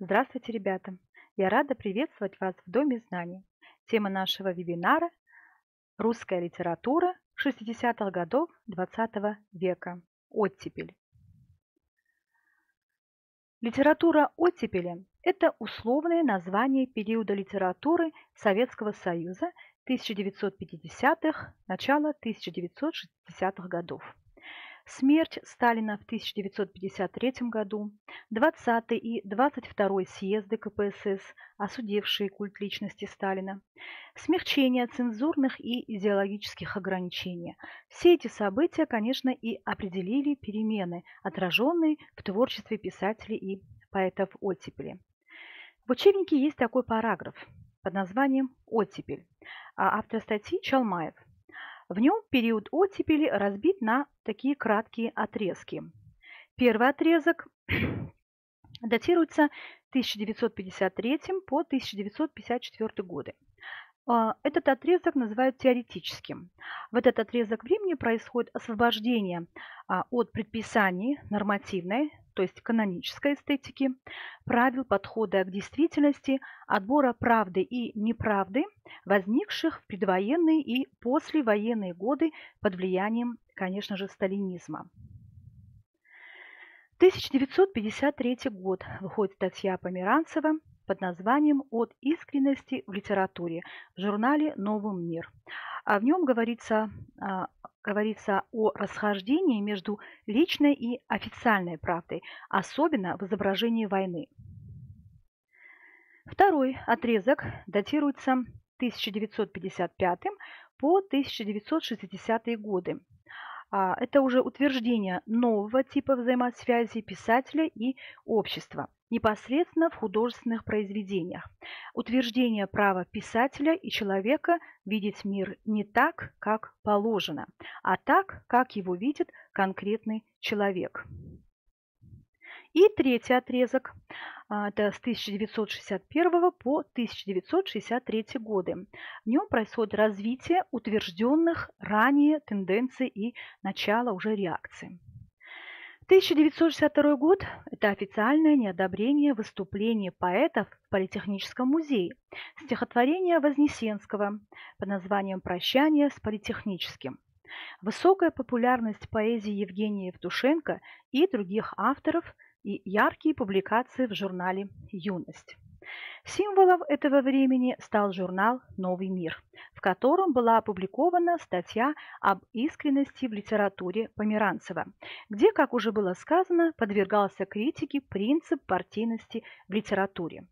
Здравствуйте, ребята! Я рада приветствовать вас в Доме знаний. Тема нашего вебинара – русская литература 60-х годов XX -го века. Оттепель. Литература оттепели – это условное название периода литературы Советского Союза 1950-х, начала 1960-х годов. Смерть Сталина в 1953 году, 20 и 22 съезды КПСС, осудившие культ личности Сталина, смягчение цензурных и идеологических ограничений. Все эти события, конечно, и определили перемены, отраженные в творчестве писателей и поэтов оттепели. В учебнике есть такой параграф под названием «Оттепель», а автор статьи Чалмаев – в нем период оттепели разбит на такие краткие отрезки. Первый отрезок датируется 1953 по 1954 годы. А, этот отрезок называют теоретическим. В этот отрезок времени происходит освобождение а, от предписаний нормативной, то есть канонической эстетики, правил подхода к действительности, отбора правды и неправды, возникших в предвоенные и послевоенные годы под влиянием, конечно же, сталинизма. 1953 год выходит статья Померанцева под названием «От искренности в литературе» в журнале «Новый мир». А в нем говорится, а, говорится о расхождении между личной и официальной правдой, особенно в изображении войны. Второй отрезок датируется 1955 по 1960 годы. А, это уже утверждение нового типа взаимосвязи писателя и общества – непосредственно в художественных произведениях. Утверждение права писателя и человека видеть мир не так, как положено, а так, как его видит конкретный человек. И третий отрезок, а, это с 1961 по 1963 годы. В нем происходит развитие утвержденных ранее тенденций и начало уже реакции. 1962 год – это официальное неодобрение выступления поэтов в Политехническом музее, стихотворение Вознесенского под названием «Прощание с политехническим». Высокая популярность поэзии Евгения Евтушенко и других авторов и яркие публикации в журнале «Юность». Символом этого времени стал журнал «Новый мир», в котором была опубликована статья об искренности в литературе Померанцева, где, как уже было сказано, подвергался критике принцип партийности в литературе.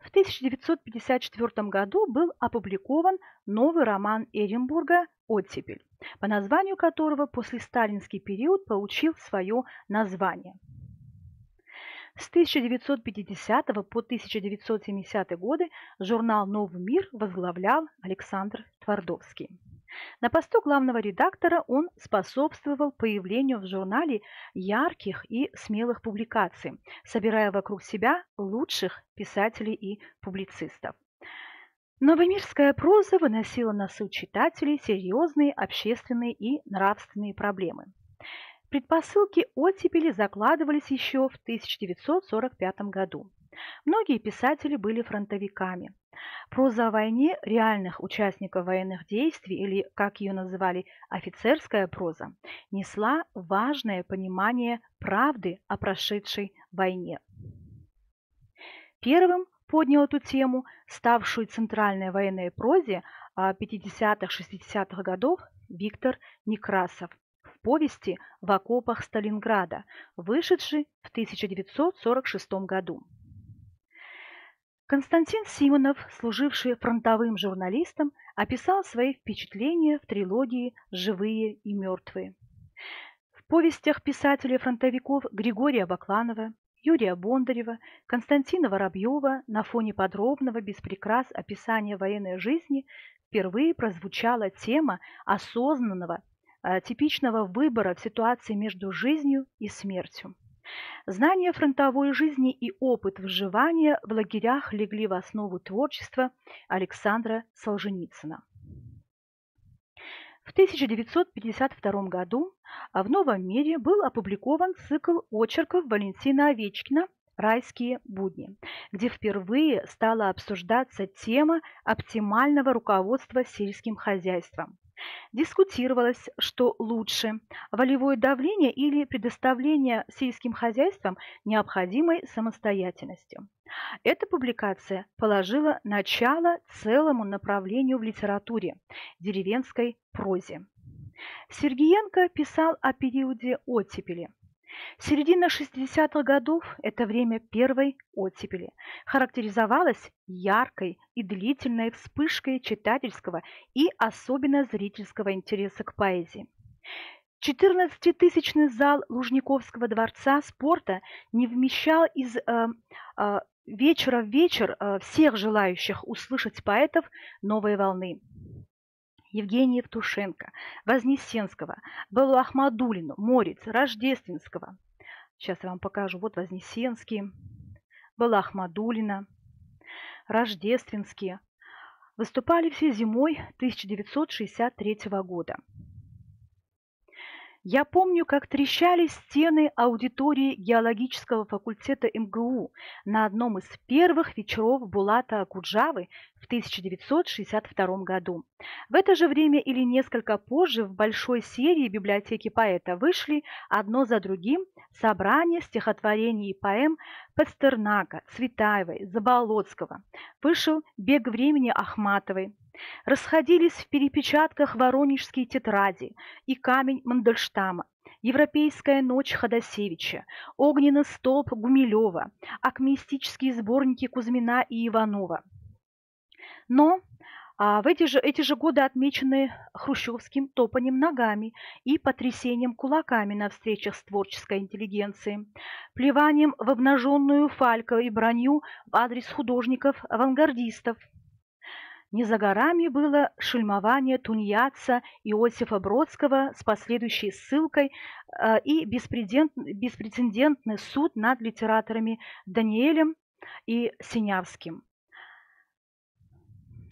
В 1954 году был опубликован новый роман Эренбурга «Оттепель», по названию которого после сталинский период получил свое название – с 1950 по 1970 годы журнал «Новый мир» возглавлял Александр Твардовский. На посту главного редактора он способствовал появлению в журнале ярких и смелых публикаций, собирая вокруг себя лучших писателей и публицистов. Новомирская проза выносила на суд читателей серьезные общественные и нравственные проблемы. Предпосылки оттепели закладывались еще в 1945 году. Многие писатели были фронтовиками. Проза о войне реальных участников военных действий, или, как ее называли, офицерская проза, несла важное понимание правды о прошедшей войне. Первым поднял эту тему, ставшую центральной военной прозе 50-60-х годов, Виктор Некрасов, повести «В окопах Сталинграда», вышедшей в 1946 году. Константин Симонов, служивший фронтовым журналистом, описал свои впечатления в трилогии «Живые и мертвые». В повестях писателей-фронтовиков Григория Бакланова, Юрия Бондарева, Константина Воробьева на фоне подробного, без описания военной жизни впервые прозвучала тема осознанного типичного выбора в ситуации между жизнью и смертью. Знания фронтовой жизни и опыт выживания в лагерях легли в основу творчества Александра Солженицына. В 1952 году в «Новом мире» был опубликован цикл очерков Валентина Овечкина «Райские будни», где впервые стала обсуждаться тема оптимального руководства сельским хозяйством. Дискутировалось, что лучше – волевое давление или предоставление сельским хозяйствам необходимой самостоятельности. Эта публикация положила начало целому направлению в литературе – деревенской прозе. Сергиенко писал о периоде оттепели – Середина 60-х годов – это время первой оттепели. Характеризовалась яркой и длительной вспышкой читательского и особенно зрительского интереса к поэзии. 14-тысячный зал Лужниковского дворца спорта не вмещал из э, э, вечера в вечер э, всех желающих услышать поэтов новой волны. Евгения Евтушенко, Вознесенского, Беллу Ахмадулину, Морец, Рождественского. Сейчас я вам покажу. Вот Вознесенский, Белла Ахмадулина, Рождественские. Выступали все зимой 1963 года. Я помню, как трещали стены аудитории геологического факультета МГУ на одном из первых вечеров Булата Акуджавы в 1962 году. В это же время или несколько позже в большой серии библиотеки поэта вышли одно за другим собрания стихотворений и поэм Пастернака, Цветаевой, Заболоцкого. Вышел «Бег времени» Ахматовой, Расходились в перепечатках воронежские тетради и камень Мандельштама, Европейская ночь Ходосевича, Огненный столб Гумилева, акмеистические сборники Кузьмина и Иванова. Но а в эти же, эти же годы отмечены хрущевским топанием ногами и потрясением кулаками на встречах с творческой интеллигенцией, плеванием в обнаженную фальку и броню в адрес художников-авангардистов – не за горами было шельмование тунеядца Иосифа Бродского с последующей ссылкой э, и беспрецедентный суд над литераторами Даниэлем и Синявским.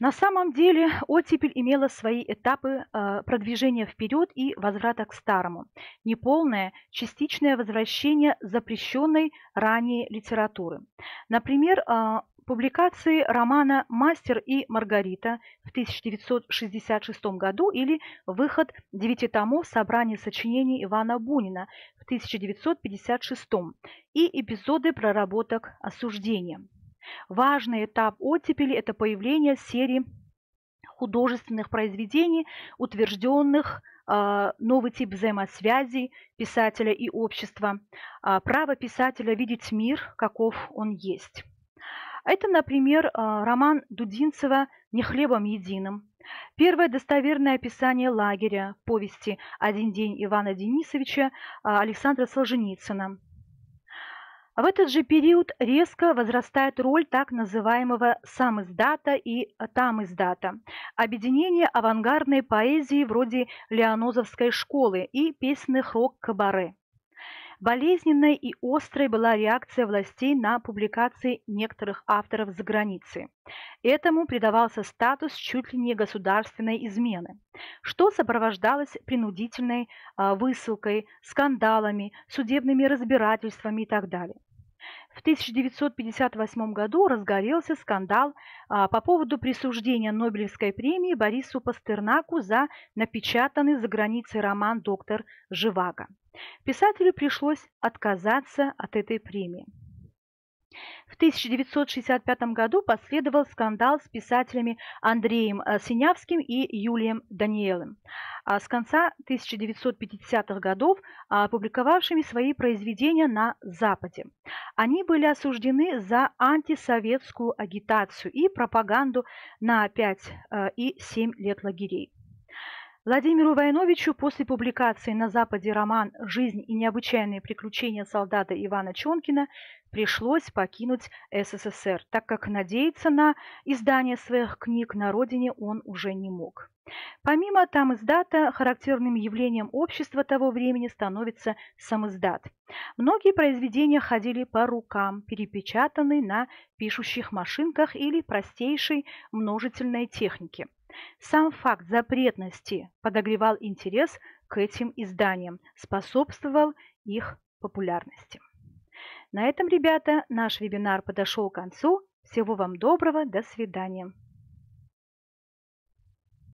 На самом деле оттепель имела свои этапы э, продвижения вперед и возврата к старому. Неполное, частичное возвращение запрещенной ранее литературы. Например, э, публикации романа «Мастер и Маргарита» в 1966 году или выход девяти томов собрания сочинений Ивана Бунина в 1956 и эпизоды проработок осуждения. Важный этап оттепели – это появление серии художественных произведений, утвержденных э, новый тип взаимосвязи писателя и общества, э, право писателя видеть мир, каков он есть. Это, например, а, роман Дудинцева «Не хлебом единым», Первое достоверное описание лагеря повести «Один день» Ивана Денисовича а, Александра Солженицына. В этот же период резко возрастает роль так называемого самиздата и тамиздата – объединение авангардной поэзии вроде Леонозовской школы и песенных рок-кабаре. Болезненной и острой была реакция властей на публикации некоторых авторов за границей. Этому придавался статус чуть ли не государственной измены, что сопровождалось принудительной а, высылкой, скандалами, судебными разбирательствами и так далее. В 1958 году разгорелся скандал а, по поводу присуждения Нобелевской премии Борису Пастернаку за напечатанный за границей роман «Доктор Живаго». Писателю пришлось отказаться от этой премии. В 1965 году последовал скандал с писателями Андреем э, Синявским и Юлием Даниэлем, а с конца 1950-х годов а, опубликовавшими свои произведения на Западе. Они были осуждены за антисоветскую агитацию и пропаганду на 5 э, и 7 лет лагерей. Владимиру Войновичу после публикации на Западе роман «Жизнь и необычайные приключения солдата Ивана Чонкина» пришлось покинуть СССР, так как надеяться на издание своих книг на родине он уже не мог. Помимо там издата, характерным явлением общества того времени становится самиздат. Многие произведения ходили по рукам, перепечатанные на пишущих машинках или простейшей множительной технике – Сам факт запретности подогревал интерес к этим изданиям, способствовал их популярности. На этом, ребята, наш вебинар подошел к концу. Всего вам доброго, до свидания.